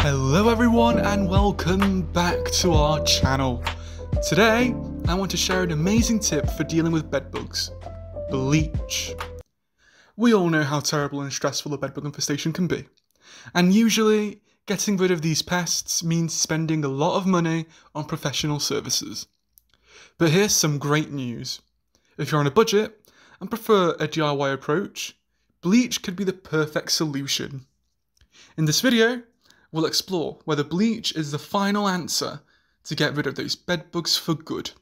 Hello everyone and welcome back to our channel. Today, I want to share an amazing tip for dealing with bedbugs. Bleach. We all know how terrible and stressful a bedbug infestation can be. And usually, getting rid of these pests means spending a lot of money on professional services. But here's some great news. If you're on a budget and prefer a DIY approach, bleach could be the perfect solution. In this video, we'll explore whether bleach is the final answer to get rid of those bed bugs for good.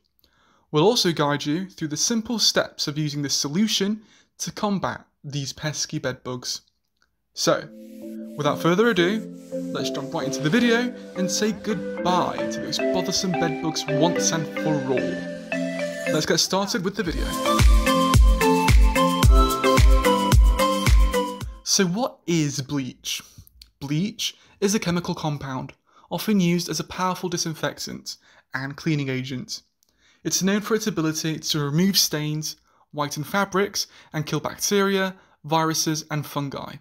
We'll also guide you through the simple steps of using this solution to combat these pesky bed bugs. So, without further ado, let's jump right into the video and say goodbye to those bothersome bed bugs once and for all. Let's get started with the video. So what is bleach? Bleach is a chemical compound, often used as a powerful disinfectant and cleaning agent. It's known for its ability to remove stains, whiten fabrics, and kill bacteria, viruses, and fungi.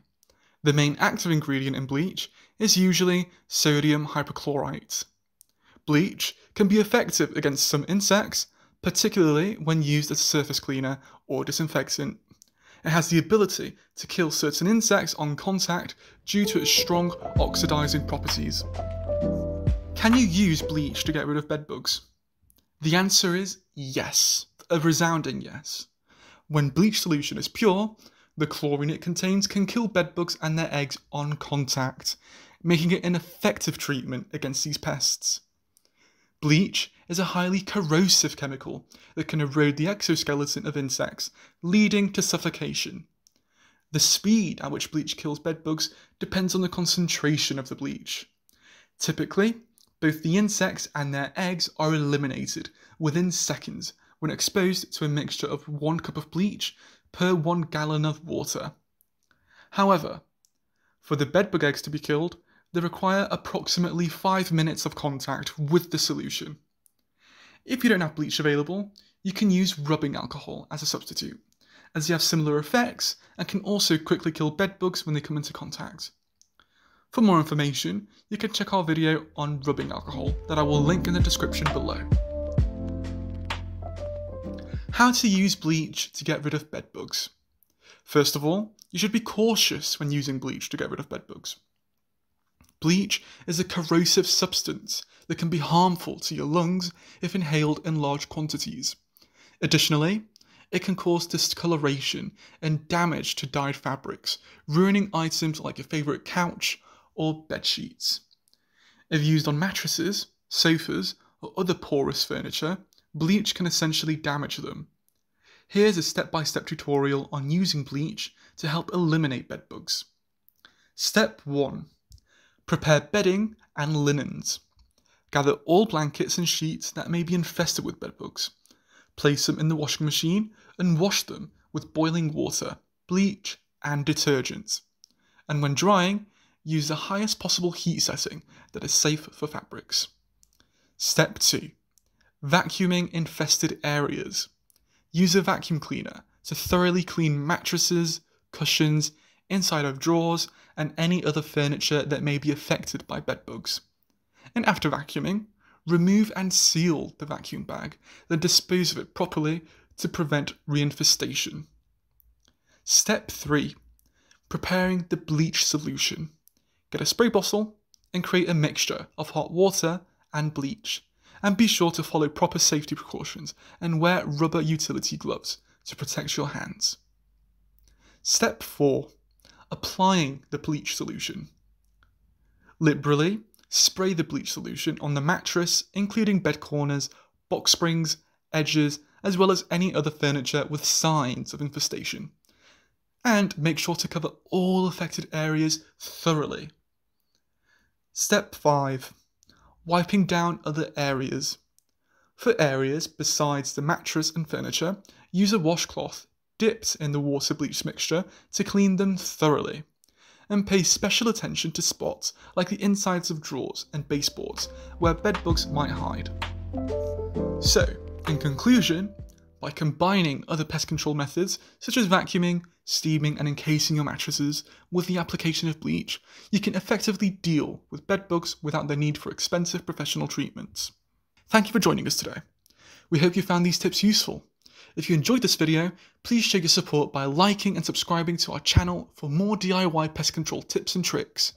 The main active ingredient in bleach is usually sodium hypochlorite. Bleach can be effective against some insects, particularly when used as a surface cleaner or disinfectant. It has the ability to kill certain insects on contact due to its strong oxidizing properties. Can you use bleach to get rid of bedbugs? The answer is yes, a resounding yes. When bleach solution is pure, the chlorine it contains can kill bedbugs and their eggs on contact, making it an effective treatment against these pests. Bleach is a highly corrosive chemical that can erode the exoskeleton of insects, leading to suffocation. The speed at which bleach kills bedbugs depends on the concentration of the bleach. Typically, both the insects and their eggs are eliminated within seconds when exposed to a mixture of 1 cup of bleach per 1 gallon of water. However, for the bedbug eggs to be killed, they require approximately 5 minutes of contact with the solution. If you don't have bleach available, you can use rubbing alcohol as a substitute, as they have similar effects and can also quickly kill bedbugs when they come into contact. For more information, you can check our video on rubbing alcohol that I will link in the description below. How to use bleach to get rid of bedbugs. First of all, you should be cautious when using bleach to get rid of bedbugs. Bleach is a corrosive substance that can be harmful to your lungs if inhaled in large quantities. Additionally, it can cause discoloration and damage to dyed fabrics, ruining items like your favourite couch or bed sheets. If used on mattresses, sofas, or other porous furniture, bleach can essentially damage them. Here's a step by step tutorial on using bleach to help eliminate bedbugs. Step 1 Prepare bedding and linens. Gather all blankets and sheets that may be infested with bedbugs. Place them in the washing machine and wash them with boiling water, bleach, and detergent. And when drying, use the highest possible heat setting that is safe for fabrics. Step 2 Vacuuming infested areas. Use a vacuum cleaner to thoroughly clean mattresses, cushions, inside of drawers, and any other furniture that may be affected by bedbugs. And after vacuuming, remove and seal the vacuum bag, then dispose of it properly to prevent reinfestation. Step 3 Preparing the bleach solution. Get a spray bottle and create a mixture of hot water and bleach. And be sure to follow proper safety precautions and wear rubber utility gloves to protect your hands. Step 4 applying the bleach solution. Liberally, spray the bleach solution on the mattress, including bed corners, box springs, edges, as well as any other furniture with signs of infestation. And make sure to cover all affected areas thoroughly. Step 5 Wiping down other areas. For areas besides the mattress and furniture, use a washcloth dipped in the water bleach mixture to clean them thoroughly. And pay special attention to spots like the insides of drawers and baseboards where bedbugs might hide. So, in conclusion, by combining other pest control methods such as vacuuming, steaming, and encasing your mattresses with the application of bleach, you can effectively deal with bedbugs without the need for expensive professional treatments. Thank you for joining us today. We hope you found these tips useful. If you enjoyed this video, please show your support by liking and subscribing to our channel for more DIY pest control tips and tricks.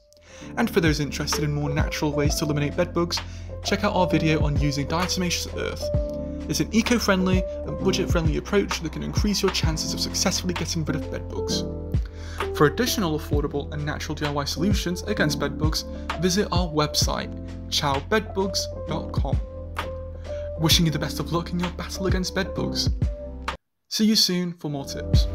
And for those interested in more natural ways to eliminate bedbugs, check out our video on using diatomaceous earth. It's an eco-friendly and budget-friendly approach that can increase your chances of successfully getting rid of bedbugs. For additional affordable and natural DIY solutions against bedbugs, visit our website, ciaobedbugs.com. Wishing you the best of luck in your battle against bedbugs. See you soon for more tips.